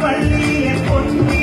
பள்ளிய Ponni